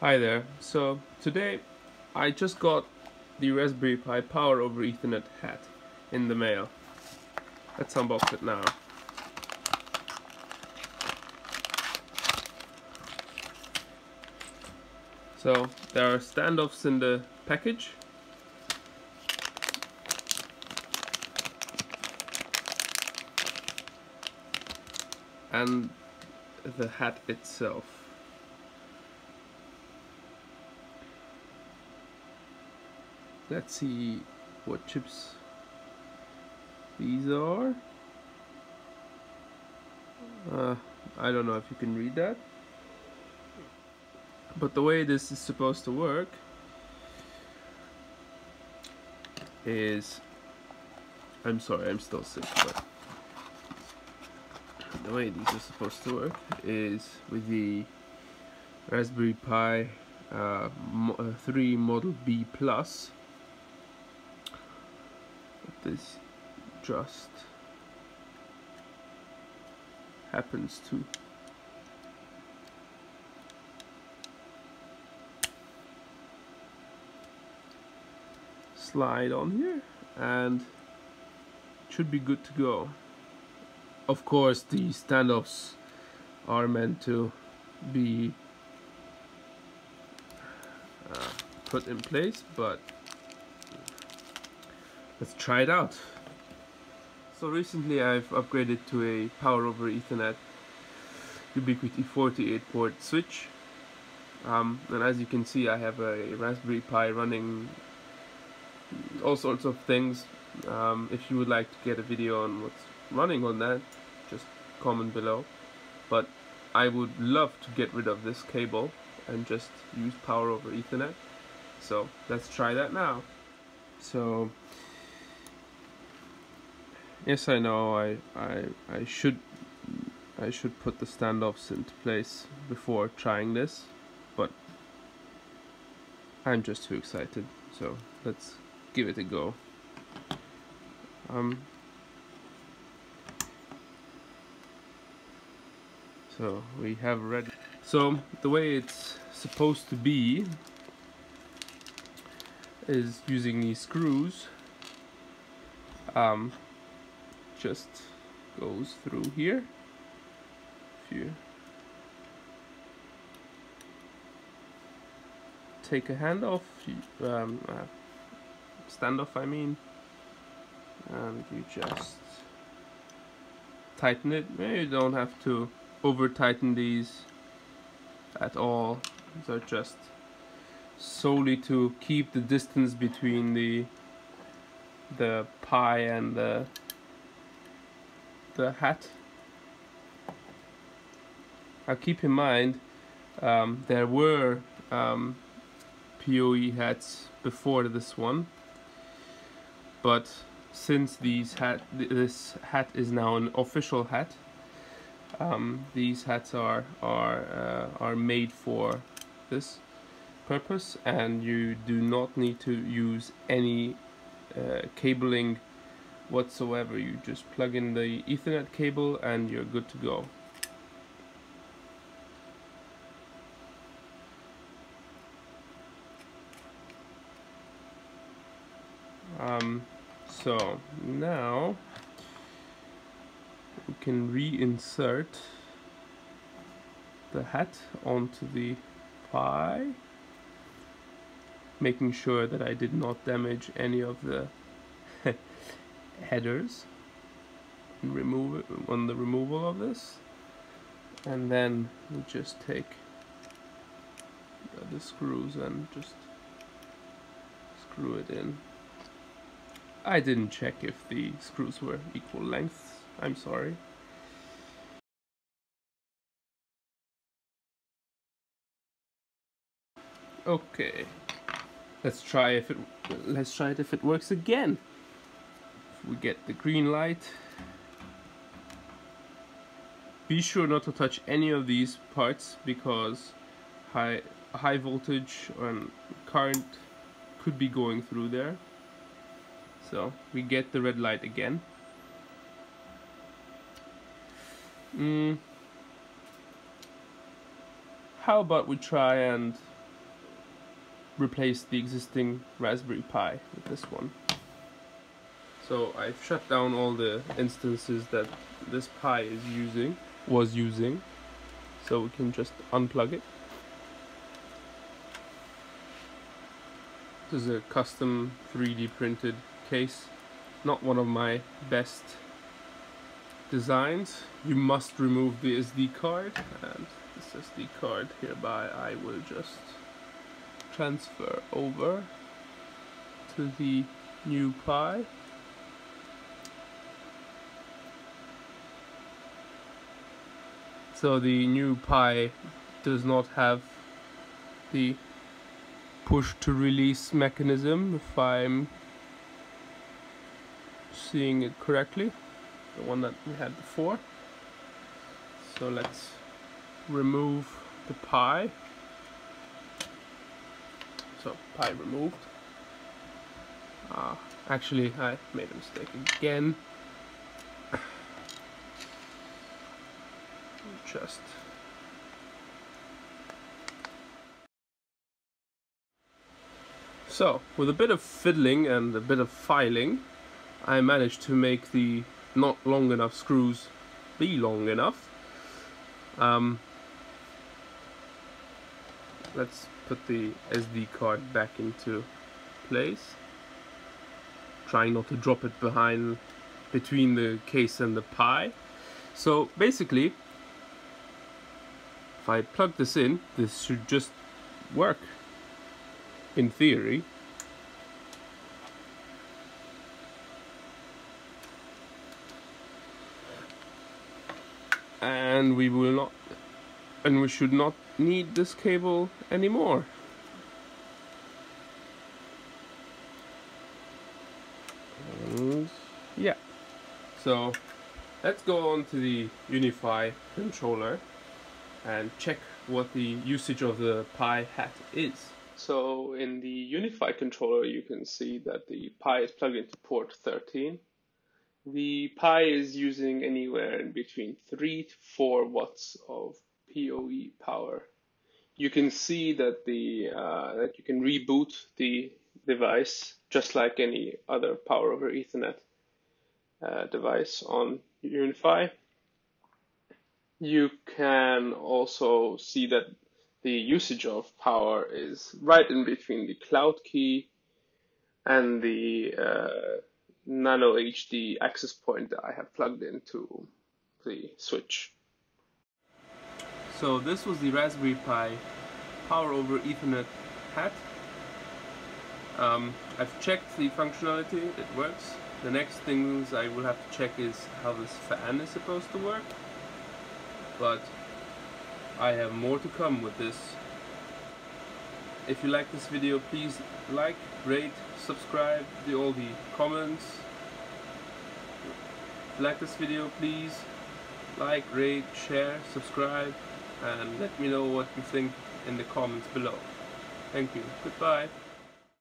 Hi there. So today I just got the Raspberry Pi Power over Ethernet hat in the mail. Let's unbox it now. So there are standoffs in the package. And the hat itself. Let's see what chips these are. Uh, I don't know if you can read that. But the way this is supposed to work is I'm sorry, I'm still sick, but the way these are supposed to work is with the Raspberry Pi uh, uh, 3 Model B Plus this just happens to slide on here and should be good to go. Of course the standoffs are meant to be uh, put in place but let's try it out. So recently I've upgraded to a power over ethernet Ubiquiti 48 port switch. Um, and as you can see I have a Raspberry Pi running all sorts of things. Um, if you would like to get a video on what's running on that just comment below. But I would love to get rid of this cable and just use power over ethernet. So let's try that now. So yes I know. I, I, I should I should put the standoffs into place before trying this but I'm just too excited so let's give it a go. Um, so we have ready so the way it's supposed to be is using these screws um, just goes through here. If you take a hand off um, uh, standoff I mean and you just tighten it. You don't have to over tighten these at all. These are just solely to keep the distance between the the Pi and the the hat. Now keep in mind um, there were um, PoE hats before this one but since these hat this hat is now an official hat um, these hats are are uh, are made for this purpose and you do not need to use any uh, cabling whatsoever. You just plug in the ethernet cable and you're good to go. Um, so now we can reinsert the hat onto the Pi making sure that I did not damage any of the headers and remove it on the removal of this and then we just take the screws and just screw it in I didn't check if the screws were equal lengths. I'm sorry. Okay. Let's try if it let's try it if it works again. We get the green light. Be sure not to touch any of these parts because high high voltage and current could be going through there. So we get the red light again. Mm. How about we try and replace the existing Raspberry Pi with this one. So I've shut down all the instances that this Pi is using, was using, so we can just unplug it. This is a custom 3D printed case, not one of my best designs. You must remove the SD card and this SD card hereby I will just transfer over to the new Pi. So the new Pi does not have the push to release mechanism if I'm seeing it correctly. The one that we had before. So let's remove the Pi so Pi removed. Uh, actually I made a mistake again just so with a bit of fiddling and a bit of filing I managed to make the not long enough screws be long enough. Um, let's put the SD card back into place. Trying not to drop it behind between the case and the Pi so basically if I plug this in this should just work. In theory. And we will not and we should not need this cable anymore. And yeah. So let's go on to the UniFi controller and check what the usage of the Pi hat is. So in the UniFi controller you can see that the Pi is plugged into port 13. The Pi is using anywhere in between 3 to 4 watts of PoE power. You can see that the uh, that you can reboot the device just like any other power over Ethernet uh, device on UniFi. You can also see that the usage of power is right in between the cloud key and the uh, nano HD access point that I have plugged into the switch. So this was the Raspberry Pi power over Ethernet hat. Um, I've checked the functionality, it works. The next things I will have to check is how this fan is supposed to work. But I have more to come with this. If you like this video, please like, rate, subscribe, do all the comments. Like this video, please like, rate, share, subscribe, and let me know what you think in the comments below. Thank you. Goodbye.